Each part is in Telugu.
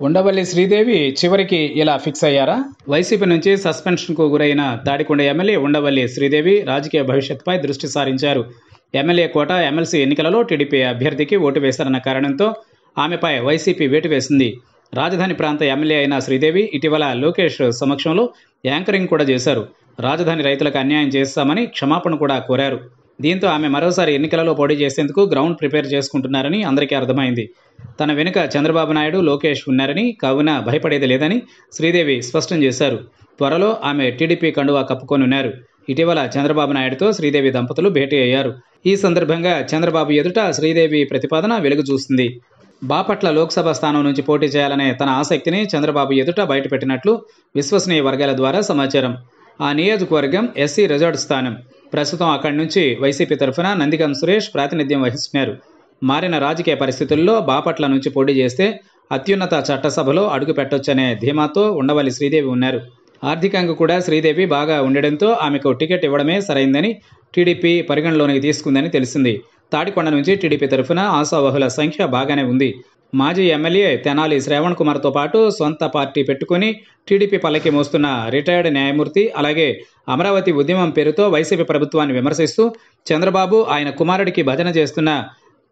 ఉండవల్లి శ్రీదేవి చివరికి ఇలా ఫిక్స్ అయ్యారా? వైసీపీ నుంచి సస్పెన్షన్కు గురైన తాడికొండ ఎమ్మెల్యే ఉండవల్లి శ్రీదేవి రాజకీయ భవిష్యత్పై దృష్టి సారించారు. ఎమ్మెల్యే కోట ఎమ్మెల్సీ ఎన్నికలలో టీడీపీ అభ్యర్థికి ఓటు వేశారన్న కారణంతో ఆమెపై వైసీపీ వేటు వేసింది. రాజధాని ప్రాంత ఎమ్మెల్యే అయిన శ్రీదేవి ఇటీవల లోకేష్ సమక్షంలో యాంకరింగ్ కూడా చేశారు. రాజధాని రైతులకు అన్యాయం చేస్తామని క్షమాపణ కూడా కోరారు. దీంతో ఆమె మరోసారి ఎన్నికలలో పోటీ చేసేందుకు గ్రౌండ్ ప్రిపేర్ చేసుకుంటున్నారని అందరికీ అర్థమైంది. తన వెనుక చంద్రబాబు నాయుడు లోకేష్ ఉన్నారని కావున భయపడేది లేదని శ్రీదేవి స్పష్టం చేశారు. త్వరలో ఆమె టీడీపీ కండువా కప్పుకొనున్నారు. ఇటీవల చంద్రబాబు నాయుడుతో శ్రీదేవి దంపతులు భేటీ అయ్యారు. ఈ సందర్భంగా చంద్రబాబు ఎదుట శ్రీదేవి ప్రతిపాదన వెలుగు చూసింది బాపట్ల లోక్సభ స్థానం నుంచి పోటీ చేయాలనే తన ఆసక్తిని చంద్రబాబు ఎదుట బయటపెట్టినట్లు విశ్వసనీయ వర్గాల ద్వారా సమాచారం. ఆ నియోజకవర్గం ఎస్సీ రిజార్ట్ స్థానం. ప్రస్తుతం అక్కడి నుంచి వైసీపీ తరఫున నందిగం సురేష్ ప్రాతినిధ్యం వహిస్తున్నారు. మారిన రాజకీయ పరిస్థితుల్లో బాపట్ల నుంచి పోటీ చేస్తే అత్యున్నత చట్టసభలో అడుగు పెట్టొచ్చనే ధీమాతో ఉండవల్లి శ్రీదేవి ఉన్నారు. ఆర్థికంగా కూడా శ్రీదేవి బాగా ఉండడంతో ఆమెకు టికెట్ ఇవ్వడమే సరైందని టీడీపీ పరిగణలోనికి తీసుకుందని తెలిసింది. తాడికొండ నుంచి టీడీపీ తరఫున ఆశావహుల సంఖ్య బాగానే ఉంది. మాజీ ఎమ్మెల్యే తెనాలి శ్రావణ్ కుమార్తో పాటు సొంత పార్టీ పెట్టుకుని టీడీపీ పల్లకి మోస్తున్న రిటైర్డ్ న్యాయమూర్తి అలాగే అమరావతి ఉద్యమం పేరుతో వైసీపీ ప్రభుత్వాన్ని విమర్శిస్తూ చంద్రబాబు ఆయన కుమారుడికి భజన చేస్తున్న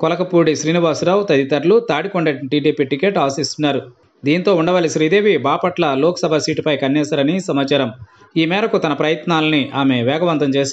కొలకపూడి శ్రీనివాసరావు తదితరులు తాడికొండ టీడీపీ టికెట్ ఆశిస్తున్నారు. దీంతో ఉండవల్లి శ్రీదేవి బాపట్ల లోక్సభ సీటుపై కన్నేశారని సమాచారం. ఈ మేరకు తన ప్రయత్నాలని ఆమె వేగవంతం చేశారు.